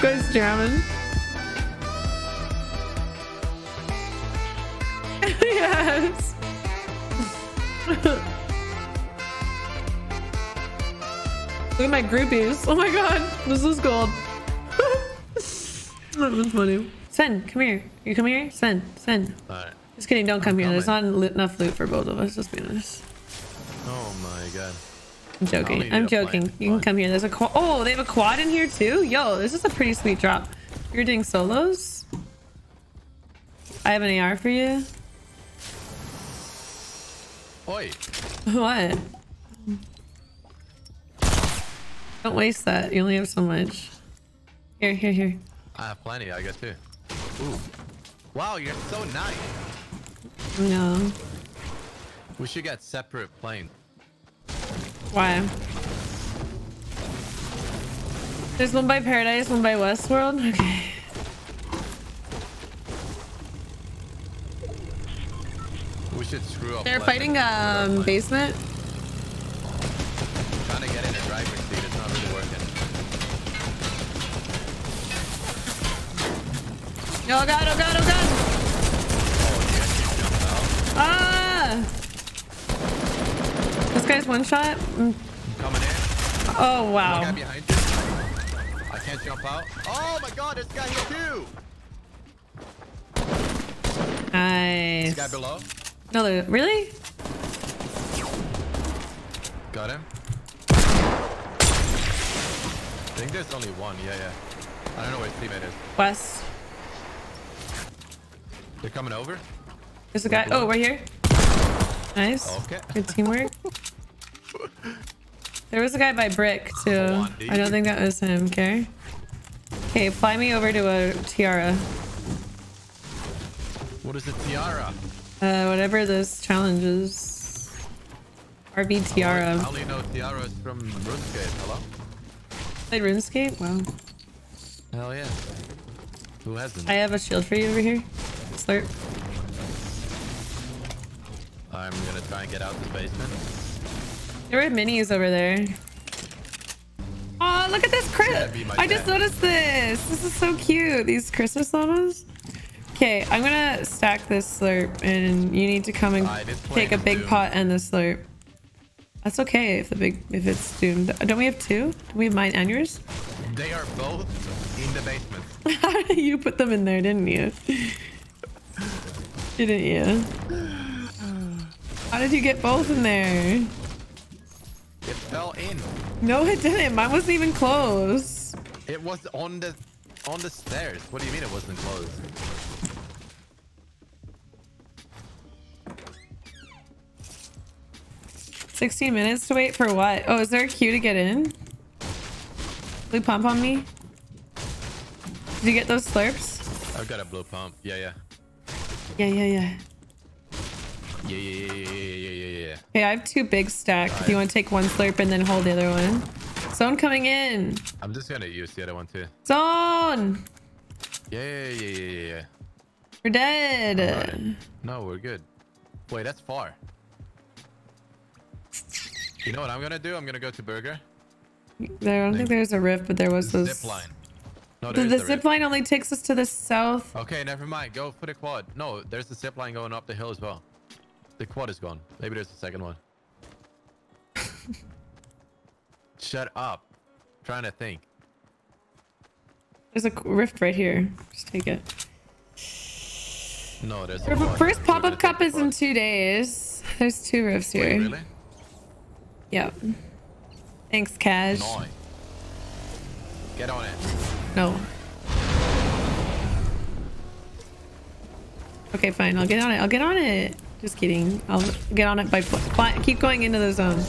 this guy's jamming. yes. Look at my groupies. Oh my god, this is gold. that was funny. Sven, come here. You come here? Sven, Sven. Alright. Just kidding, don't come I'm here. There's not enough loot for both of us, let's be honest. Oh my god. I'm joking. I'm you to joking. You can come here. There's a quad. Oh, they have a quad in here too? Yo, this is a pretty sweet drop. You're doing solos? I have an AR for you. Oi! What? Don't waste that. You only have so much. Here, here, here. I have plenty, I guess too. Ooh. Wow, you're so nice. No. We should get separate planes. Why? There's one by Paradise, one by Westworld. Okay. We should screw up. They're fighting um basement. Trying to get in a driver's seat, it's not really working. Oh god, oh god, oh god! Oh, you actually jumped out. Ah! This guy's one shot? Mm. Coming in. Oh wow. guy behind you. I can't jump out. Oh my god, there's a guy here too! Nice. This guy below. No, really? Got him. I think there's only one, yeah, yeah. I don't know where his teammate is. West. They're coming over? There's a guy. Oh, right here. Nice. Okay. Good teamwork. There was a guy by brick too. On. I don't think that was him. Okay. Okay, fly me over to a tiara. What is a tiara? Uh, whatever this challenge is. RB tiara. I tiara. only know tiaras from RuneScape. Hello? Played RuneScape? Wow. Hell yeah. Who hasn't? I have a shield for you over here. Slurp. I'm gonna try and get out this basement. There were minis over there. Oh, look at this Chris! I just dad. noticed this. This is so cute. These Christmas llamas. Okay, I'm gonna stack this slurp, and you need to come and take a big pot and the slurp. That's okay if the big if it's doomed. Don't we have two? Do we have mine and yours? They are both in the basement. you put them in there, didn't you? didn't you? How did you get both in there? It fell in. No, it didn't. Mine wasn't even close. It was on the on the stairs. What do you mean it wasn't closed? 16 minutes to wait for what? Oh, is there a queue to get in? Blue pump on me? Did you get those slurps? I've got a blue pump. Yeah, yeah. Yeah, yeah, yeah. Yeah, yeah, yeah, yeah, yeah, yeah, yeah. Okay, I have two big stack. If you want to take one slurp and then hold the other one. Zone coming in. I'm just gonna use the other one too. Zone! Yeah, yeah, yeah, yeah, yeah, yeah. We're dead. Alright. No, we're good. Wait, that's far. You know what I'm gonna do? I'm gonna go to Burger. There, I don't think there's a rift, but there was those. Zip line. No, The, the the zip line only takes us to the south. Okay, never mind. Go for the quad. No, there's a zip line going up the hill as well. The quad is gone. Maybe there's a second one. Shut up. trying to think. There's a rift right here. Just take it. No, there's a First pop-up cup take is in two days. There's two rifts here. Wait, really? Yep. Thanks, Cash. No. Get on it. No. Okay, fine. I'll get on it. I'll get on it. Just kidding. I'll get on it by keep going into the zone.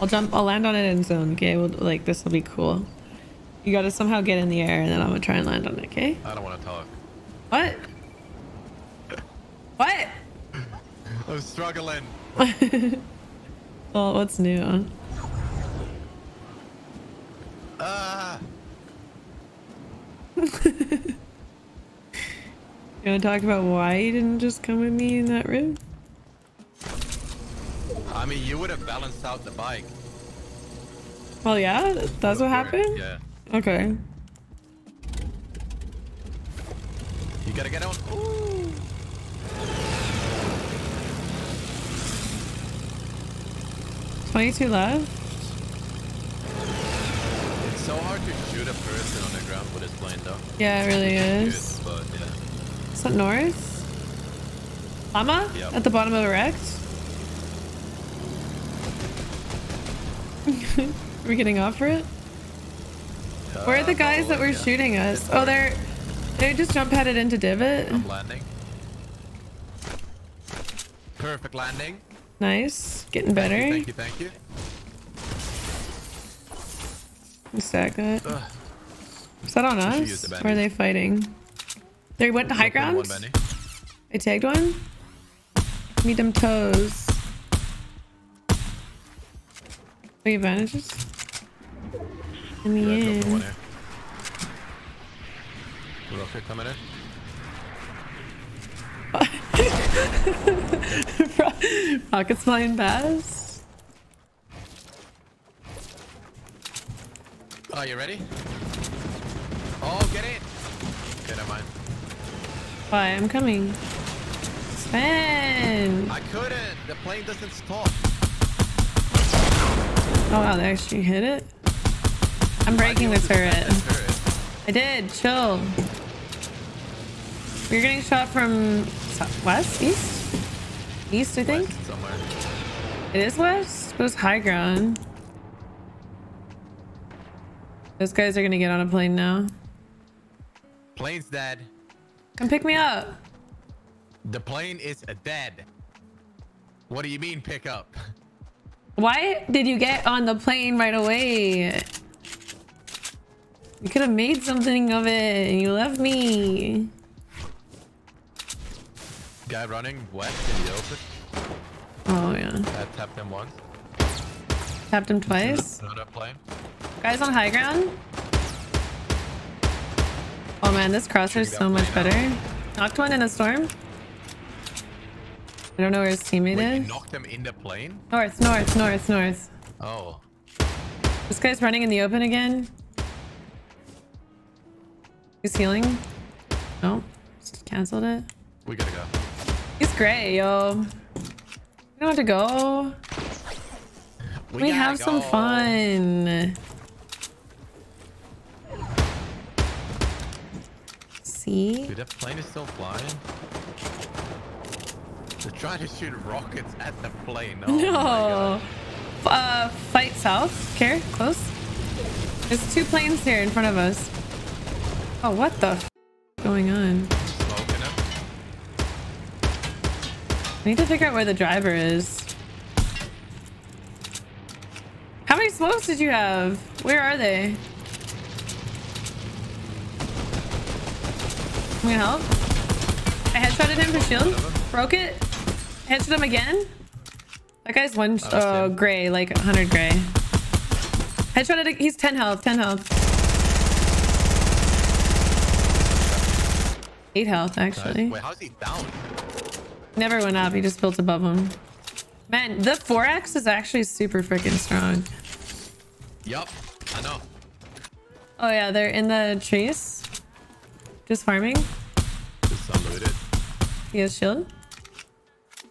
I'll jump. I'll land on it in zone. Okay. Well, like this will be cool. You gotta somehow get in the air, and then I'm gonna try and land on it. Okay. I don't want to talk. What? What? I'm struggling. Well, what's new? Ah. You want to talk about why you didn't just come with me in that room? Mean, you would have balanced out the bike. Well, yeah, that's what happened. Yeah. Okay. You gotta get on. Ooh. Twenty-two left. It's so hard to shoot a person on the ground with this plane, though. Yeah, it really Good, is. but yeah. Is that north? Llama? Yep. At the bottom of a wrecked? are we getting off for it? Where are the Uh, guys that were yeah. shooting us? Oh, they're they just jump headed into divot. I'm landing. Perfect landing. Nice, getting Thank better. you, thank you, thank you. Stack that. Ugh. Is that on us? use Or are they fighting? They went to high ground. I tagged one. Need them toes. Any advantages? In the Yeah, in one here. Rocket coming in. Rockets flying past. Oh, you ready? Oh, get in. Okay, never mind. Why? I'm coming. Sven! I couldn't. The plane doesn't stop. Oh wow, they actually hit it? I'm breaking the turret. I did. Chill. You're getting shot from west, east, east. I think West somewhere. it is west, but it's high ground. Those guys are gonna get on a plane now. Plane's dead. Come pick me up. The plane is dead. What do you mean pick up? Why did you get on the plane right away? You could have made something of it and you left me. Guy running west in the open. Oh yeah. I tapped him once. Tapped him twice. Another plane. Guys on high ground. Oh man, this crosshair is so much better. Knocked one in a storm. I don't know where his teammate Wait, is. knocked him in the plane? North, north, north, north. Oh. This guy's running in the open again. He's healing. No, just canceled it. We gotta go. He's great, yo. We don't have to go. We, gotta have some fun. See? Dude, that plane is still flying. They're trying to shoot rockets at the plane. Oh No. Uh, fight south. Care? Close. There's two planes here in front of us. Oh, what the f going on? I need to figure out where the driver is. How many smokes did you have? Where are they? I'm gonna help. I headshotted him for shield. Broke it. Headshot him again. That guy's one oh uh, him. gray, like 100 gray. Headshotted. it- He's 10 health. 10 health. 8 health actually. Wait, how's he down? Never went up. He just built above him. Man, the 4x is actually super freaking strong. Yup. I know. Oh yeah, they're in the trees. Just farming. Just unlooted. He has shield.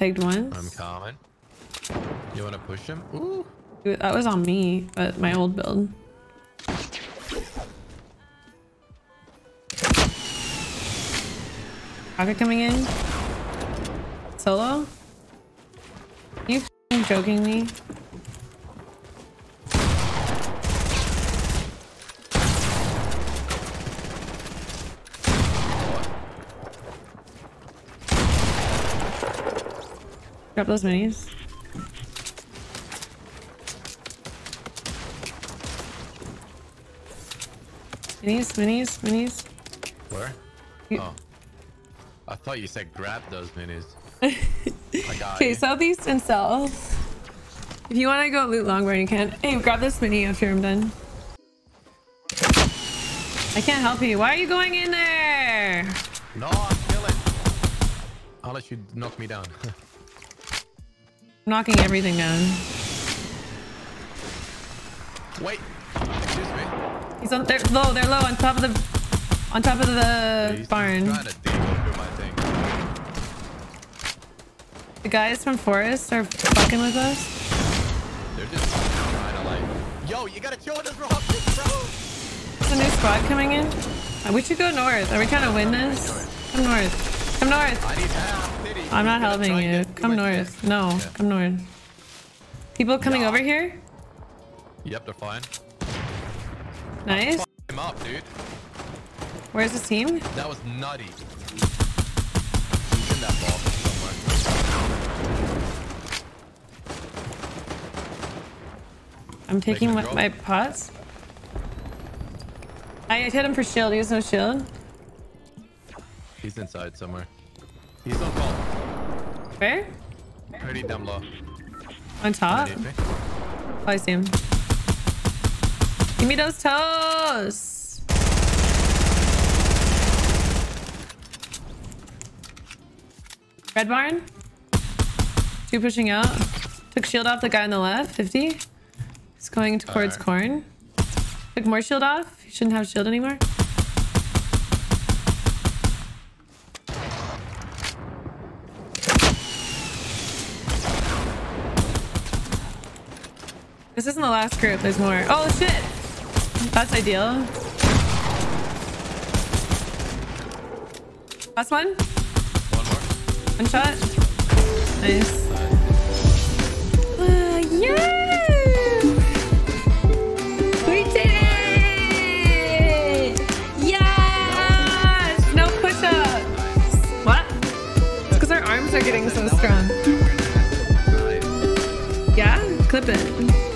Pegged once. I'm coming. You wanna push him? Ooh. That was on me, but my old build. Rocket coming in. Solo? You f***ing joking me? Drop those minis. Minis, minis, minis. Where? Oh. I thought you said grab those minis. Okay, southeast and south. If you want to go loot longboard, you can. Hey, grab this mini after I'm done. I can't help you. Why are you going in there? No, I'm killing. I'll let you knock me down. I'm knocking everything down. Wait. Excuse me. He's on. They're low. They're low on top of the, on top of the barn. trying to do my thing. The guys from Forest are fucking with us. They're just trying to like, yo, you gotta chill with us bro. There's a new squad coming in. We should go north. Are we trying to win this? Come north. Come north. I need help. I'm not helping you. Come north. No, Yeah. come north. People coming Yeah. over here? Yep, they're fine. Nice. Him up, dude. Where's the team? That was nutty. He's in that ball somewhere. I'm taking my, my pots. I hit him for shield. He has no shield. He's inside somewhere. He's on call. Where? Pretty damn low. On top? Oh, I see him. Give me those toes. Red barn. Two pushing out. Took shield off the guy on the left. 50. He's going towards Alright. corn. Took more shield off. He shouldn't have shield anymore. This isn't the last group. There's more. Oh, shit. That's ideal. Last one. One more. One shot. Nice. Uh, yeah! We did it! Yes! No push-ups. What? It's because our arms are getting so strong. Yeah? Clip it.